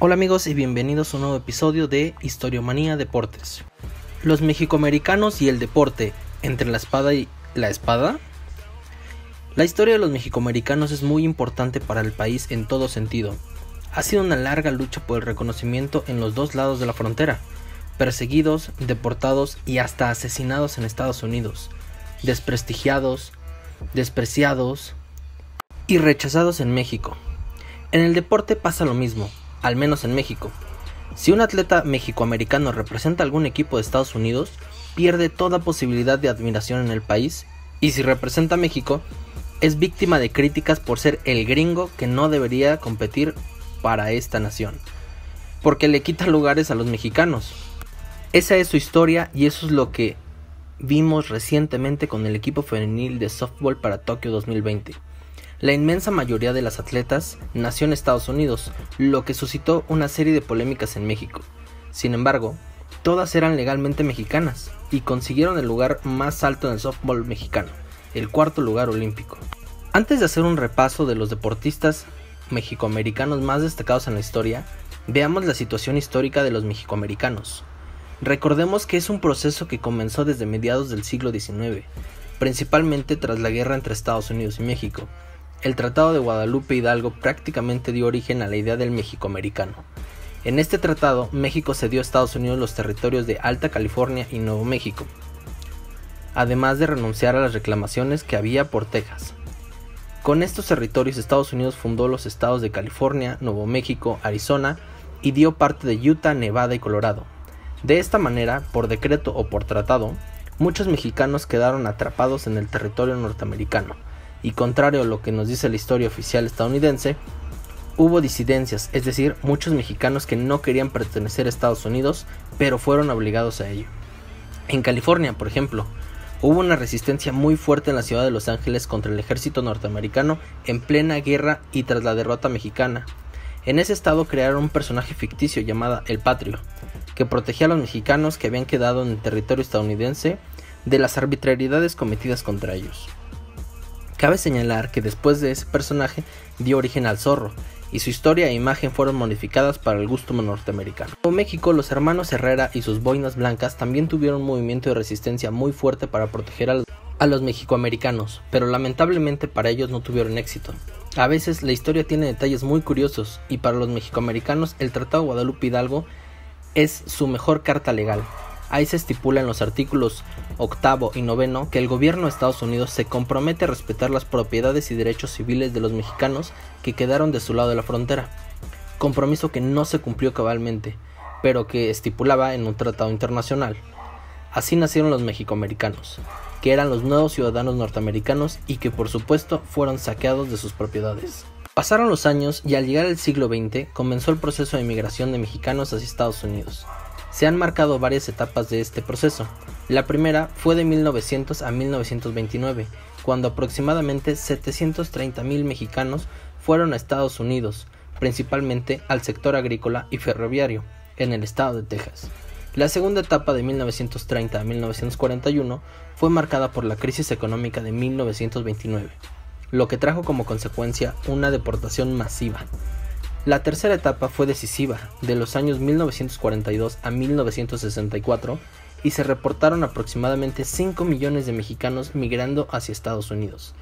Hola amigos y bienvenidos a un nuevo episodio de Historiomanía Deportes. Los mexicoamericanos y el deporte entre la espada y la espada. La historia de los mexicoamericanos es muy importante para el país en todo sentido. Ha sido una larga lucha por el reconocimiento en los dos lados de la frontera, perseguidos, deportados y hasta asesinados en Estados Unidos, desprestigiados, despreciados y rechazados en México. En el deporte pasa lo mismo al menos en México. Si un atleta mexicoamericano representa algún equipo de Estados Unidos, pierde toda posibilidad de admiración en el país, y si representa a México, es víctima de críticas por ser el gringo que no debería competir para esta nación, porque le quita lugares a los mexicanos. Esa es su historia y eso es lo que vimos recientemente con el equipo femenil de softball para Tokio 2020. La inmensa mayoría de las atletas nació en Estados Unidos, lo que suscitó una serie de polémicas en México. Sin embargo, todas eran legalmente mexicanas y consiguieron el lugar más alto en el softball mexicano, el cuarto lugar olímpico. Antes de hacer un repaso de los deportistas mexicoamericanos más destacados en la historia, veamos la situación histórica de los mexicoamericanos. Recordemos que es un proceso que comenzó desde mediados del siglo XIX, principalmente tras la guerra entre Estados Unidos y México, el Tratado de Guadalupe Hidalgo prácticamente dio origen a la idea del México-americano. En este tratado, México cedió a Estados Unidos los territorios de Alta California y Nuevo México, además de renunciar a las reclamaciones que había por Texas. Con estos territorios, Estados Unidos fundó los estados de California, Nuevo México, Arizona y dio parte de Utah, Nevada y Colorado. De esta manera, por decreto o por tratado, muchos mexicanos quedaron atrapados en el territorio norteamericano, y contrario a lo que nos dice la historia oficial estadounidense, hubo disidencias, es decir, muchos mexicanos que no querían pertenecer a Estados Unidos, pero fueron obligados a ello. En California, por ejemplo, hubo una resistencia muy fuerte en la ciudad de Los Ángeles contra el ejército norteamericano en plena guerra y tras la derrota mexicana. En ese estado crearon un personaje ficticio llamado El Patrio, que protegía a los mexicanos que habían quedado en el territorio estadounidense de las arbitrariedades cometidas contra ellos. Cabe señalar que después de ese personaje dio origen al zorro, y su historia e imagen fueron modificadas para el gusto norteamericano. En México, los hermanos Herrera y sus boinas blancas también tuvieron un movimiento de resistencia muy fuerte para proteger a, a los mexicoamericanos, pero lamentablemente para ellos no tuvieron éxito. A veces la historia tiene detalles muy curiosos y para los mexicoamericanos el Tratado Guadalupe Hidalgo es su mejor carta legal, Ahí se estipula en los artículos octavo y noveno que el gobierno de Estados Unidos se compromete a respetar las propiedades y derechos civiles de los mexicanos que quedaron de su lado de la frontera, compromiso que no se cumplió cabalmente, pero que estipulaba en un tratado internacional. Así nacieron los mexicoamericanos, que eran los nuevos ciudadanos norteamericanos y que por supuesto fueron saqueados de sus propiedades. Pasaron los años y al llegar el siglo XX comenzó el proceso de migración de mexicanos hacia Estados Unidos. Se han marcado varias etapas de este proceso. La primera fue de 1900 a 1929, cuando aproximadamente 730.000 mexicanos fueron a Estados Unidos, principalmente al sector agrícola y ferroviario, en el estado de Texas. La segunda etapa de 1930 a 1941 fue marcada por la crisis económica de 1929, lo que trajo como consecuencia una deportación masiva, la tercera etapa fue decisiva, de los años 1942 a 1964, y se reportaron aproximadamente 5 millones de mexicanos migrando hacia Estados Unidos.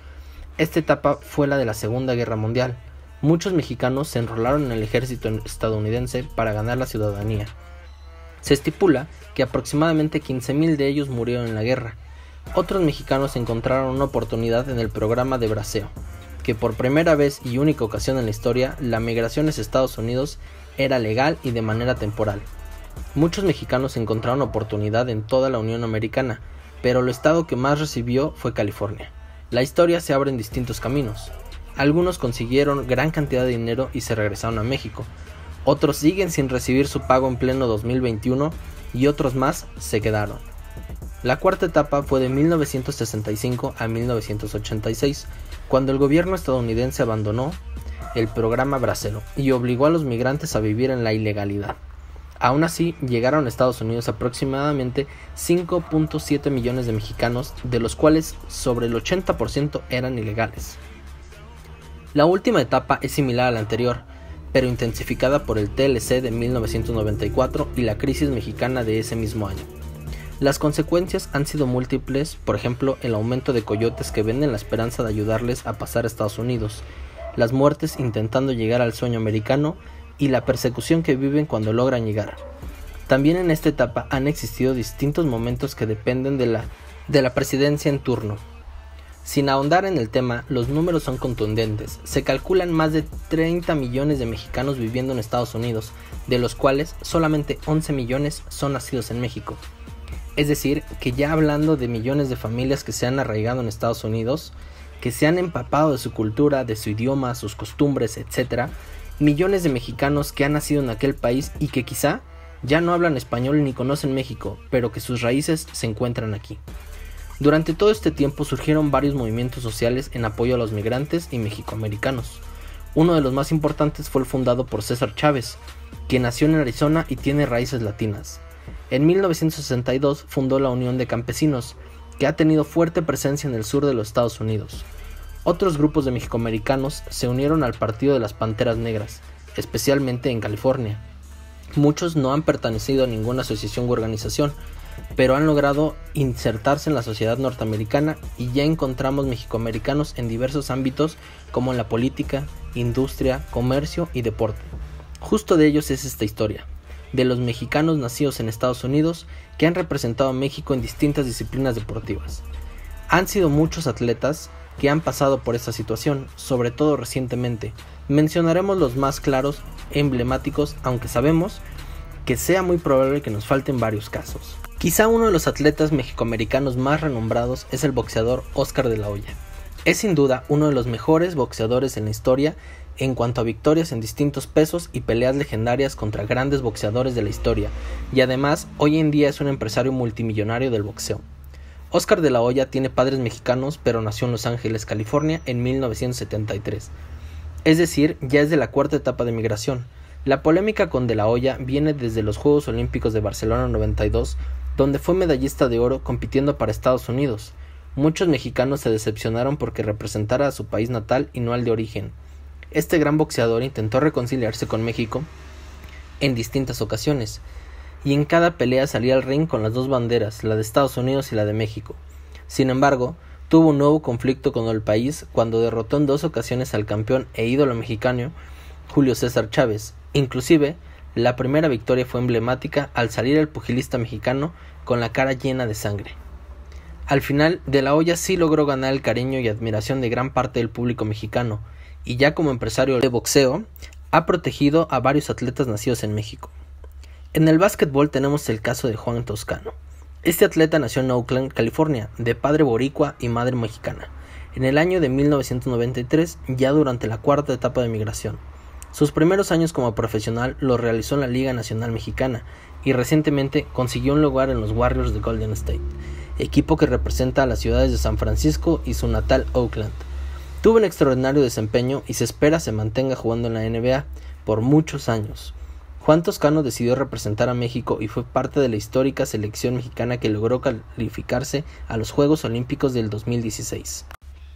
Esta etapa fue la de la Segunda Guerra Mundial. Muchos mexicanos se enrolaron en el ejército estadounidense para ganar la ciudadanía. Se estipula que aproximadamente 15.000 de ellos murieron en la guerra. Otros mexicanos encontraron una oportunidad en el programa de braseo, que por primera vez y única ocasión en la historia la migración hacia Estados Unidos era legal y de manera temporal. Muchos mexicanos encontraron oportunidad en toda la Unión Americana, pero el estado que más recibió fue California. La historia se abre en distintos caminos. Algunos consiguieron gran cantidad de dinero y se regresaron a México. Otros siguen sin recibir su pago en pleno 2021 y otros más se quedaron. La cuarta etapa fue de 1965 a 1986, cuando el gobierno estadounidense abandonó el programa Bracero y obligó a los migrantes a vivir en la ilegalidad. Aún así, llegaron a Estados Unidos aproximadamente 5.7 millones de mexicanos, de los cuales sobre el 80% eran ilegales. La última etapa es similar a la anterior, pero intensificada por el TLC de 1994 y la crisis mexicana de ese mismo año. Las consecuencias han sido múltiples, por ejemplo, el aumento de coyotes que venden la esperanza de ayudarles a pasar a Estados Unidos, las muertes intentando llegar al sueño americano y la persecución que viven cuando logran llegar. También en esta etapa han existido distintos momentos que dependen de la, de la presidencia en turno. Sin ahondar en el tema, los números son contundentes. Se calculan más de 30 millones de mexicanos viviendo en Estados Unidos, de los cuales solamente 11 millones son nacidos en México. Es decir, que ya hablando de millones de familias que se han arraigado en Estados Unidos, que se han empapado de su cultura, de su idioma, sus costumbres, etc., millones de mexicanos que han nacido en aquel país y que quizá ya no hablan español ni conocen México, pero que sus raíces se encuentran aquí. Durante todo este tiempo surgieron varios movimientos sociales en apoyo a los migrantes y mexicoamericanos. Uno de los más importantes fue el fundado por César Chávez, quien nació en Arizona y tiene raíces latinas. En 1962 fundó la Unión de Campesinos, que ha tenido fuerte presencia en el sur de los Estados Unidos. Otros grupos de mexicoamericanos se unieron al Partido de las Panteras Negras, especialmente en California. Muchos no han pertenecido a ninguna asociación u organización, pero han logrado insertarse en la sociedad norteamericana y ya encontramos mexicoamericanos en diversos ámbitos como en la política, industria, comercio y deporte. Justo de ellos es esta historia de los mexicanos nacidos en Estados Unidos que han representado a México en distintas disciplinas deportivas. Han sido muchos atletas que han pasado por esta situación, sobre todo recientemente. Mencionaremos los más claros emblemáticos, aunque sabemos que sea muy probable que nos falten varios casos. Quizá uno de los atletas mexicoamericanos más renombrados es el boxeador Oscar de la Hoya. Es sin duda uno de los mejores boxeadores en la historia en cuanto a victorias en distintos pesos y peleas legendarias contra grandes boxeadores de la historia, y además hoy en día es un empresario multimillonario del boxeo. Oscar de la Hoya tiene padres mexicanos, pero nació en Los Ángeles, California, en 1973. Es decir, ya es de la cuarta etapa de migración. La polémica con De la Hoya viene desde los Juegos Olímpicos de Barcelona 92, donde fue medallista de oro compitiendo para Estados Unidos. Muchos mexicanos se decepcionaron porque representara a su país natal y no al de origen. Este gran boxeador intentó reconciliarse con México en distintas ocasiones, y en cada pelea salía al ring con las dos banderas, la de Estados Unidos y la de México. Sin embargo, tuvo un nuevo conflicto con el país cuando derrotó en dos ocasiones al campeón e ídolo mexicano Julio César Chávez. Inclusive, la primera victoria fue emblemática al salir el pugilista mexicano con la cara llena de sangre. Al final, De la Hoya sí logró ganar el cariño y admiración de gran parte del público mexicano, y ya como empresario de boxeo, ha protegido a varios atletas nacidos en México. En el básquetbol tenemos el caso de Juan Toscano. Este atleta nació en Oakland, California, de padre boricua y madre mexicana, en el año de 1993, ya durante la cuarta etapa de migración. Sus primeros años como profesional los realizó en la Liga Nacional Mexicana y recientemente consiguió un lugar en los Warriors de Golden State, equipo que representa a las ciudades de San Francisco y su natal Oakland. Tuvo un extraordinario desempeño y se espera se mantenga jugando en la NBA por muchos años. Juan Toscano decidió representar a México y fue parte de la histórica selección mexicana que logró calificarse a los Juegos Olímpicos del 2016.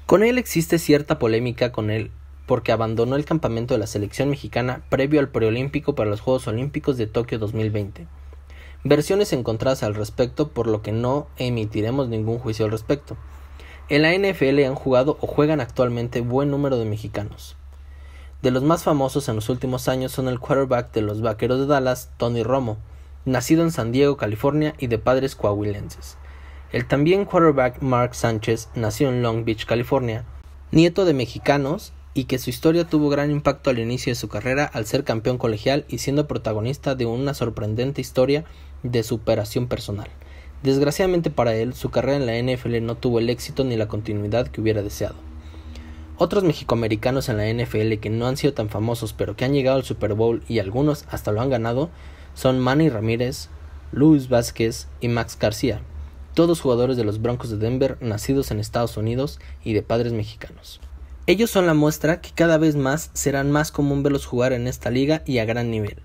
Con él existe cierta polémica con él porque abandonó el campamento de la selección mexicana previo al preolímpico para los Juegos Olímpicos de Tokio 2020. Versiones encontradas al respecto por lo que no emitiremos ningún juicio al respecto. En la NFL han jugado o juegan actualmente buen número de mexicanos. De los más famosos en los últimos años son el quarterback de los Vaqueros de Dallas, Tony Romo, nacido en San Diego, California y de padres coahuilenses. El también quarterback Mark Sánchez nació en Long Beach, California, nieto de mexicanos y que su historia tuvo gran impacto al inicio de su carrera al ser campeón colegial y siendo protagonista de una sorprendente historia de superación personal. Desgraciadamente para él, su carrera en la NFL no tuvo el éxito ni la continuidad que hubiera deseado. Otros mexicoamericanos en la NFL que no han sido tan famosos pero que han llegado al Super Bowl y algunos hasta lo han ganado son Manny Ramírez, Luis Vázquez y Max García, todos jugadores de los Broncos de Denver nacidos en Estados Unidos y de padres mexicanos. Ellos son la muestra que cada vez más serán más común verlos jugar en esta liga y a gran nivel.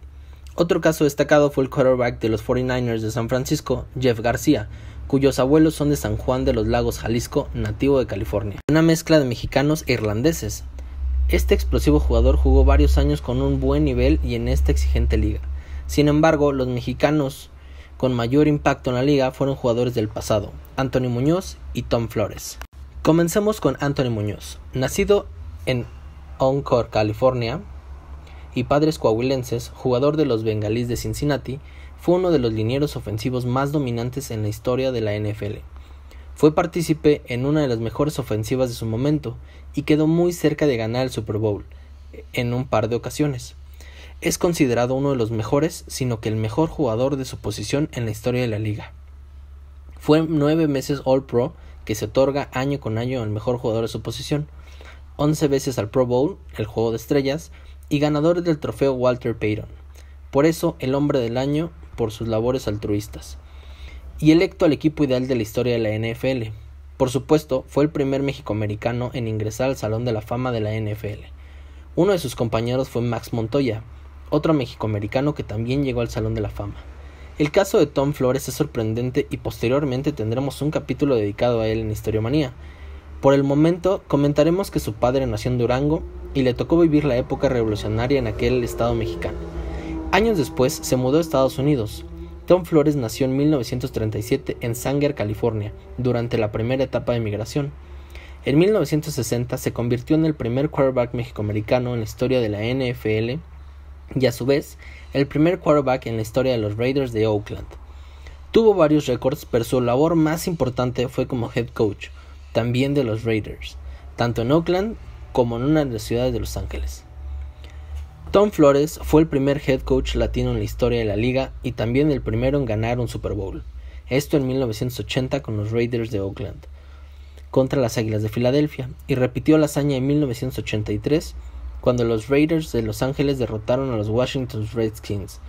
Otro caso destacado fue el quarterback de los 49ers de San Francisco, Jeff García, cuyos abuelos son de San Juan de los Lagos, Jalisco, nativo de California. Una mezcla de mexicanos e irlandeses. Este explosivo jugador jugó varios años con un buen nivel y en esta exigente liga. Sin embargo, los mexicanos con mayor impacto en la liga fueron jugadores del pasado, Anthony Muñoz y Tom Flores. Comencemos con Anthony Muñoz. Nacido en Encore, California, y padres coahuilenses, jugador de los Bengalíes de Cincinnati, fue uno de los linieros ofensivos más dominantes en la historia de la NFL. Fue partícipe en una de las mejores ofensivas de su momento y quedó muy cerca de ganar el Super Bowl en un par de ocasiones. Es considerado uno de los mejores, sino que el mejor jugador de su posición en la historia de la liga. Fue nueve meses All Pro, que se otorga año con año al mejor jugador de su posición, once veces al Pro Bowl, el juego de estrellas, y ganador del trofeo Walter Payton. Por eso, el hombre del año por sus labores altruistas y electo al equipo ideal de la historia de la NFL. Por supuesto, fue el primer mexicoamericano en ingresar al Salón de la Fama de la NFL. Uno de sus compañeros fue Max Montoya, otro mexicoamericano que también llegó al Salón de la Fama. El caso de Tom Flores es sorprendente y posteriormente tendremos un capítulo dedicado a él en Historiomanía. Por el momento comentaremos que su padre nació en Durango y le tocó vivir la época revolucionaria en aquel estado mexicano. Años después se mudó a Estados Unidos, Tom Flores nació en 1937 en Sanger, California, durante la primera etapa de migración. En 1960 se convirtió en el primer quarterback mexicoamericano en la historia de la NFL y a su vez el primer quarterback en la historia de los Raiders de Oakland. Tuvo varios récords, pero su labor más importante fue como head coach, también de los Raiders, tanto en Oakland como en una de las ciudades de Los Ángeles. Tom Flores fue el primer head coach latino en la historia de la liga y también el primero en ganar un Super Bowl. Esto en 1980 con los Raiders de Oakland contra las Águilas de Filadelfia y repitió la hazaña en 1983 cuando los Raiders de Los Ángeles derrotaron a los Washington Redskins.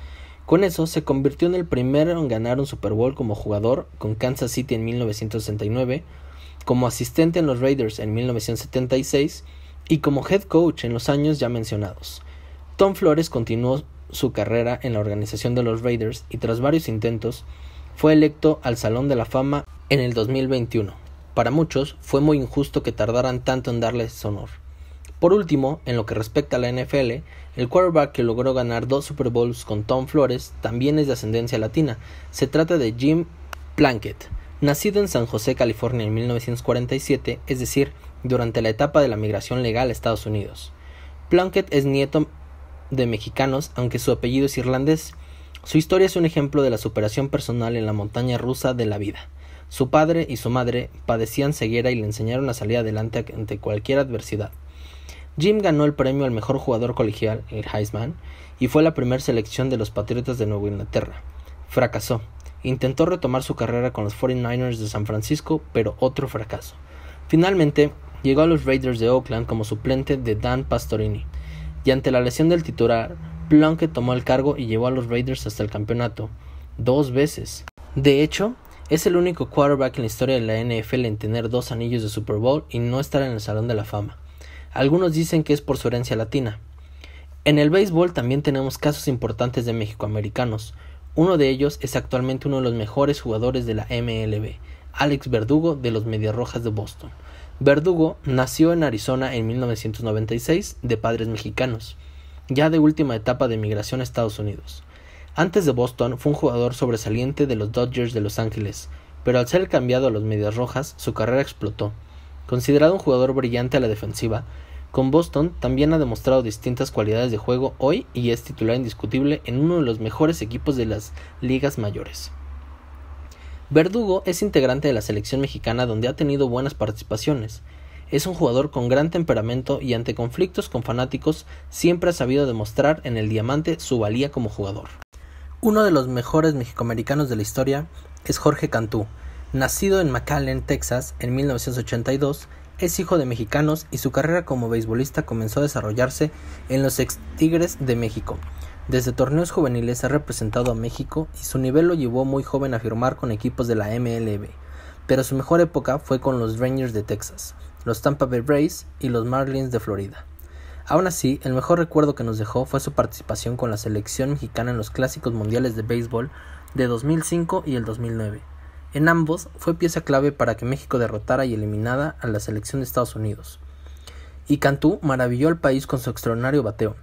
Con eso se convirtió en el primero en ganar un Super Bowl como jugador con Kansas City en 1969, como asistente en los Raiders en 1976 y como head coach en los años ya mencionados. Tom Flores continuó su carrera en la organización de los Raiders y tras varios intentos fue electo al Salón de la Fama en el 2021. Para muchos fue muy injusto que tardaran tanto en darle honor. Por último, en lo que respecta a la NFL, el quarterback que logró ganar dos Super Bowls con Tom Flores también es de ascendencia latina. Se trata de Jim Plunkett, nacido en San José, California en 1947, es decir, durante la etapa de la migración legal a Estados Unidos. Plunkett es nieto de mexicanos, aunque su apellido es irlandés. Su historia es un ejemplo de la superación personal en la montaña rusa de la vida. Su padre y su madre padecían ceguera y le enseñaron a salir adelante ante cualquier adversidad. Jim ganó el premio al mejor jugador colegial, el Heisman, y fue la primera selección de los Patriotas de Nueva Inglaterra. Fracasó. Intentó retomar su carrera con los 49ers de San Francisco, pero otro fracaso. Finalmente, llegó a los Raiders de Oakland como suplente de Dan Pastorini y ante la lesión del titular, Plunkett tomó el cargo y llevó a los Raiders hasta el campeonato, dos veces. De hecho, es el único quarterback en la historia de la NFL en tener dos anillos de Super Bowl y no estar en el Salón de la Fama. Algunos dicen que es por su herencia latina. En el béisbol también tenemos casos importantes de mexicoamericanos. Uno de ellos es actualmente uno de los mejores jugadores de la MLB, Alex Verdugo de los Medias Rojas de Boston. Verdugo nació en Arizona en 1996 de padres mexicanos, ya de última etapa de migración a Estados Unidos. Antes de Boston fue un jugador sobresaliente de los Dodgers de Los Ángeles, pero al ser cambiado a los Medias Rojas su carrera explotó. Considerado un jugador brillante a la defensiva, con Boston también ha demostrado distintas cualidades de juego hoy y es titular indiscutible en uno de los mejores equipos de las ligas mayores. Verdugo es integrante de la selección mexicana donde ha tenido buenas participaciones. Es un jugador con gran temperamento y ante conflictos con fanáticos siempre ha sabido demostrar en el diamante su valía como jugador. Uno de los mejores mexicoamericanos de la historia es Jorge Cantú. Nacido en McAllen, Texas, en 1982, es hijo de mexicanos y su carrera como beisbolista comenzó a desarrollarse en los ex Tigres de México, desde torneos juveniles ha representado a México y su nivel lo llevó muy joven a firmar con equipos de la MLB, pero su mejor época fue con los Rangers de Texas, los Tampa Bay Rays y los Marlins de Florida. Aún así, el mejor recuerdo que nos dejó fue su participación con la selección mexicana en los clásicos mundiales de béisbol de 2005 y el 2009. En ambos fue pieza clave para que México derrotara y eliminara a la selección de Estados Unidos. y Cantú maravilló al país con su extraordinario bateo.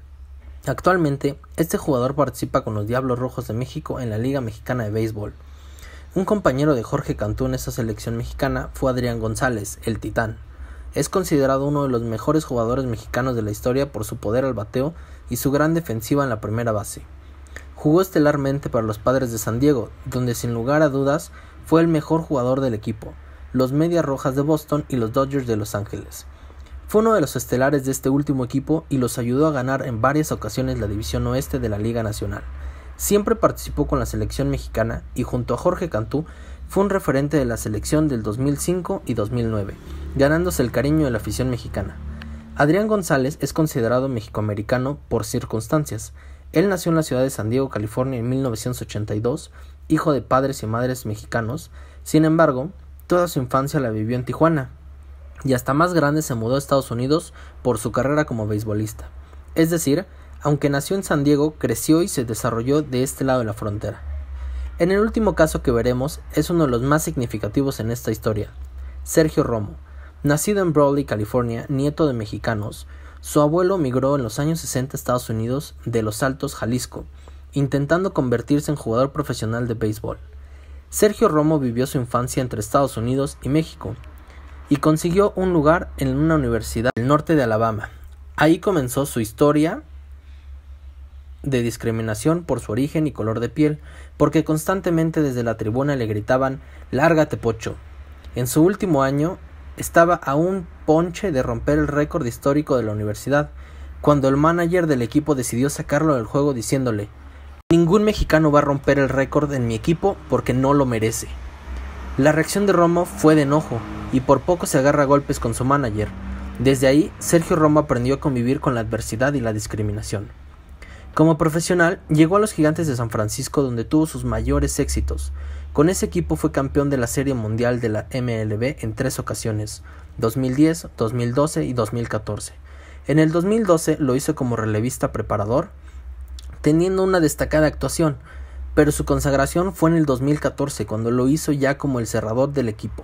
Actualmente, este jugador participa con los Diablos Rojos de México en la Liga Mexicana de Béisbol. Un compañero de Jorge Cantú en esa selección mexicana fue Adrián González, el Titán. Es considerado uno de los mejores jugadores mexicanos de la historia por su poder al bateo y su gran defensiva en la primera base. Jugó estelarmente para los Padres de San Diego, donde sin lugar a dudas fue el mejor jugador del equipo, los Medias Rojas de Boston y los Dodgers de Los Ángeles. Fue uno de los estelares de este último equipo y los ayudó a ganar en varias ocasiones la División Oeste de la Liga Nacional. Siempre participó con la selección mexicana y junto a Jorge Cantú fue un referente de la selección del 2005 y 2009, ganándose el cariño de la afición mexicana. Adrián González es considerado mexicoamericano por circunstancias. Él nació en la ciudad de San Diego, California en 1982, hijo de padres y madres mexicanos. Sin embargo, toda su infancia la vivió en Tijuana, y hasta más grande se mudó a Estados Unidos por su carrera como beisbolista. Es decir, aunque nació en San Diego, creció y se desarrolló de este lado de la frontera. En el último caso que veremos es uno de los más significativos en esta historia. Sergio Romo, nacido en Brawley, California, nieto de mexicanos, su abuelo migró en los años 60 a Estados Unidos de Los Altos, Jalisco, intentando convertirse en jugador profesional de béisbol. Sergio Romo vivió su infancia entre Estados Unidos y México, y consiguió un lugar en una universidad del norte de Alabama. Ahí comenzó su historia de discriminación por su origen y color de piel, porque constantemente desde la tribuna le gritaban Lárgate pocho. En su último año estaba a un ponche de romper el récord histórico de la universidad, cuando el manager del equipo decidió sacarlo del juego diciéndole Ningún mexicano va a romper el récord en mi equipo porque no lo merece. La reacción de Romo fue de enojo, y por poco se agarra a golpes con su manager. Desde ahí, Sergio Romo aprendió a convivir con la adversidad y la discriminación. Como profesional, llegó a los Gigantes de San Francisco donde tuvo sus mayores éxitos. Con ese equipo fue campeón de la Serie Mundial de la MLB en tres ocasiones, 2010, 2012 y 2014. En el 2012 lo hizo como relevista preparador, teniendo una destacada actuación, pero su consagración fue en el 2014 cuando lo hizo ya como el cerrador del equipo.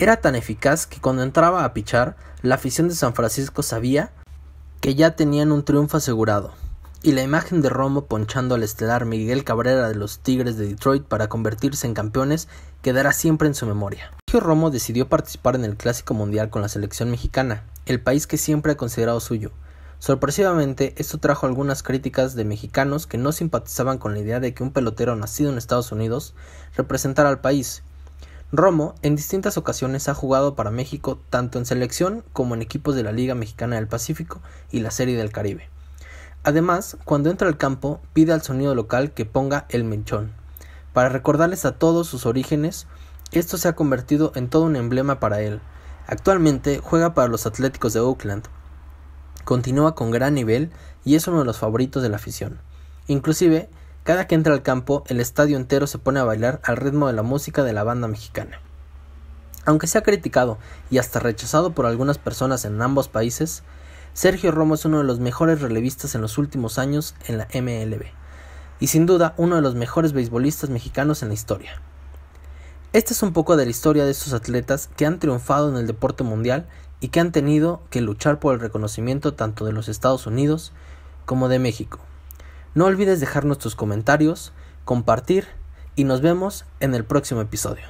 Era tan eficaz que cuando entraba a pichar, la afición de San Francisco sabía que ya tenían un triunfo asegurado, y la imagen de Romo ponchando al estelar Miguel Cabrera de los Tigres de Detroit para convertirse en campeones quedará siempre en su memoria. Sergio Romo decidió participar en el Clásico Mundial con la selección mexicana, el país que siempre ha considerado suyo. Sorpresivamente, esto trajo algunas críticas de mexicanos que no simpatizaban con la idea de que un pelotero nacido en Estados Unidos representara al país, Romo en distintas ocasiones ha jugado para México tanto en selección como en equipos de la Liga Mexicana del Pacífico y la Serie del Caribe. Además, cuando entra al campo, pide al sonido local que ponga el menchón. Para recordarles a todos sus orígenes, esto se ha convertido en todo un emblema para él. Actualmente juega para los Atléticos de Oakland. Continúa con gran nivel y es uno de los favoritos de la afición. Inclusive, cada que entra al campo, el estadio entero se pone a bailar al ritmo de la música de la banda mexicana. Aunque sea criticado y hasta rechazado por algunas personas en ambos países, Sergio Romo es uno de los mejores relevistas en los últimos años en la MLB, y sin duda uno de los mejores beisbolistas mexicanos en la historia. Esta es un poco de la historia de estos atletas que han triunfado en el deporte mundial y que han tenido que luchar por el reconocimiento tanto de los Estados Unidos como de México. No olvides dejarnos tus comentarios, compartir y nos vemos en el próximo episodio.